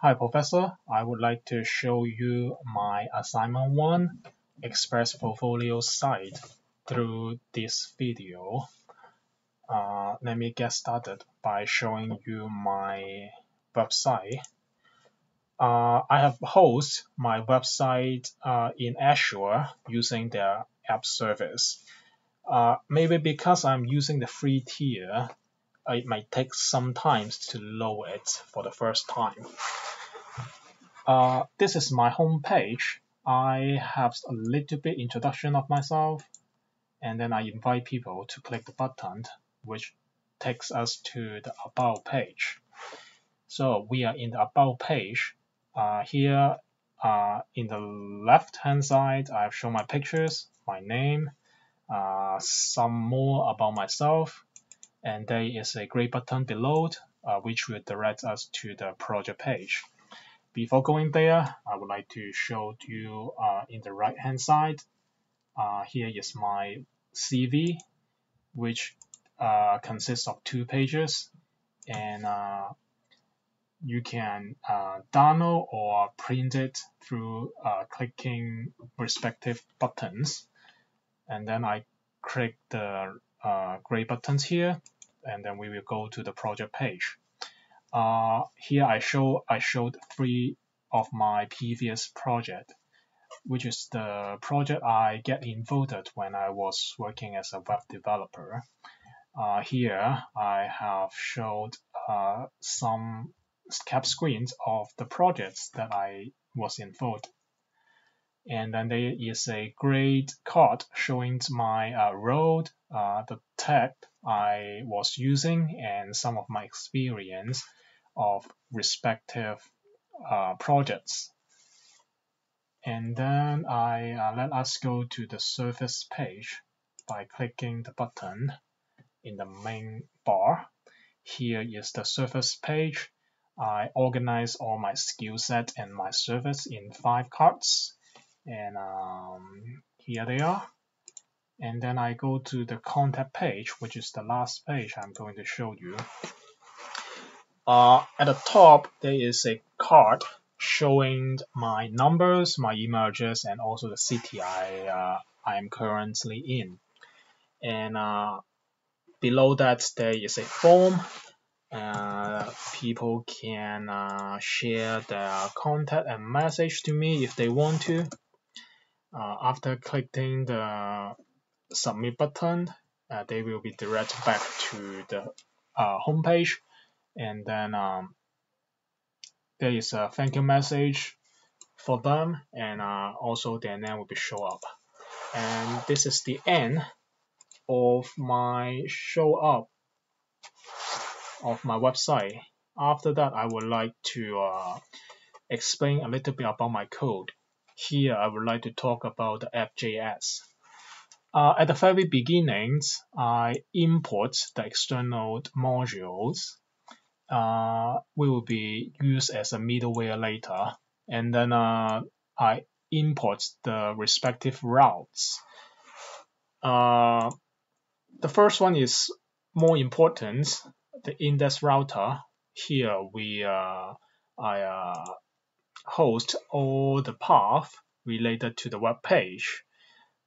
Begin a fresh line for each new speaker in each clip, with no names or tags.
Hi, Professor. I would like to show you my assignment one Express Portfolio site through this video. Uh, let me get started by showing you my website. Uh, I have hosted my website uh, in Azure using their app service. Uh, maybe because I'm using the free tier, it might take some time to load it for the first time. Uh, this is my home page. I have a little bit introduction of myself, and then I invite people to click the button, which takes us to the About page. So we are in the About page. Uh, here uh, in the left-hand side, I've shown my pictures, my name, uh, some more about myself, and there is a gray button below, uh, which will direct us to the project page. Before going there, I would like to show you uh, in the right hand side, uh, here is my CV, which uh, consists of two pages and uh, you can uh, download or print it through clicking respective buttons and then I click the gray buttons here and then we will go to the project page. Uh, here I show I showed three of my previous project, which is the project I get involved when I was working as a web developer. Uh, here I have showed uh, some cap screens of the projects that I was involved. And then there is a great card showing my uh, road, uh, the tag I was using, and some of my experience of respective uh, projects. And then I uh, let us go to the service page by clicking the button in the main bar. Here is the service page. I organize all my skill set and my service in five cards. And um, here they are. And then I go to the contact page, which is the last page I'm going to show you. Uh, at the top, there is a card showing my numbers, my email address, and also the city I uh, I am currently in. And uh, below that, there is a form. Uh, people can uh, share their contact and message to me if they want to. Uh, after clicking the submit button, uh, they will be directed back to the uh, homepage. And then um, there is a thank you message for them. And uh, also their name will be show up. And this is the end of my show up of my website. After that I would like to uh, explain a little bit about my code here I would like to talk about the uh, at the very beginnings I import the external modules uh, will be used as a middleware later. And then uh, I import the respective routes. Uh, the first one is more important, the index router. Here we uh, I uh, host all the path related to the web page.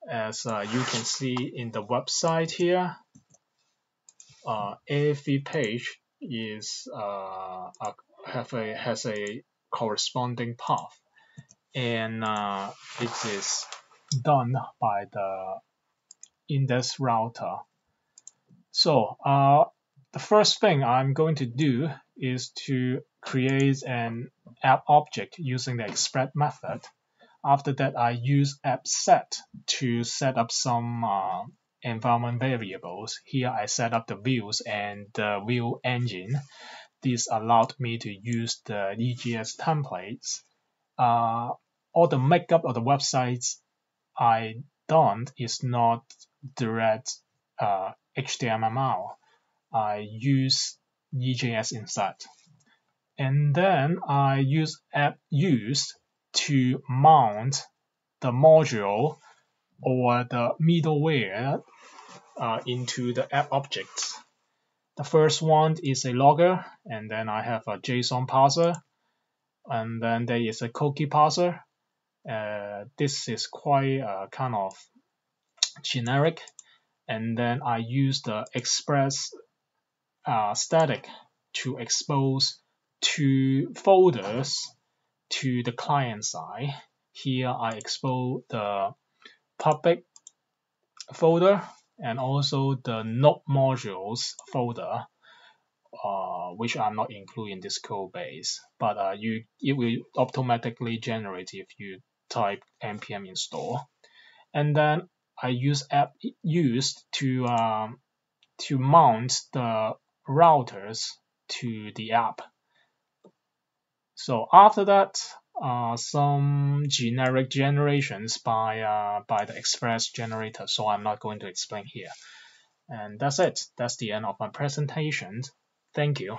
As uh, you can see in the website here, uh, every page is uh, a, have a has a corresponding path, and uh, it is done by the index router. So uh, the first thing I'm going to do is to create an app object using the express method. After that, I use app set to set up some uh, environment variables. Here I set up the views and the view engine. This allowed me to use the EJS templates. Uh, all the makeup of the websites I done is not direct uh, HTML. I use EJS instead. And then I use app use to mount the module or the middleware uh, into the app objects. The first one is a logger, and then I have a JSON parser. and then there is a cookie parser. Uh, this is quite uh, kind of generic. And then I use the express uh, static to expose two folders to the client side. Here I expose the public folder and also the node modules folder uh, which are not included in this code base, but uh, you it will automatically generate if you type npm install. And then I use app used to um, to mount the routers to the app. So after that, uh, some generic generations by uh, by the Express generator. So I'm not going to explain here. And that's it. That's the end of my presentation. Thank you.